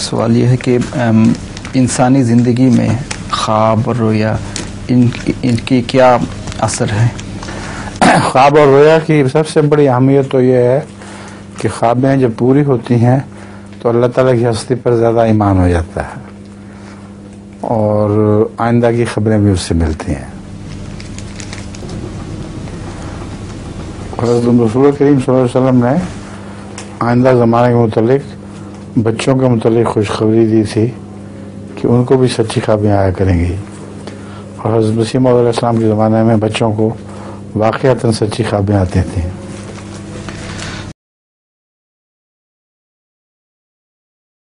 सवाल यह है कि इंसानी ज़िंदगी में ख्वाब और रोया, इन, इनकी क्या असर है? ख्वाब और रोया की सबसे बड़ी अहमियत तो यह है कि ख्वाबें जब पूरी होती हैं तो अल्लाह ताला की हस्ती पर ज़्यादा ईमान हो जाता है। और आइंदा की खबरें भी उससे मिलती हैं। रसूल करीम वसल्लम ने आइंदा ज़माने के मुतलिक बच्चों के मतलब खुशखबरी दी थी कि उनको भी सच्ची ख्वाबें आया करेंगी। और हज़रत मसीम के ज़माने में बच्चों को वाक़ता सच्ची ख्वाबें आती थी।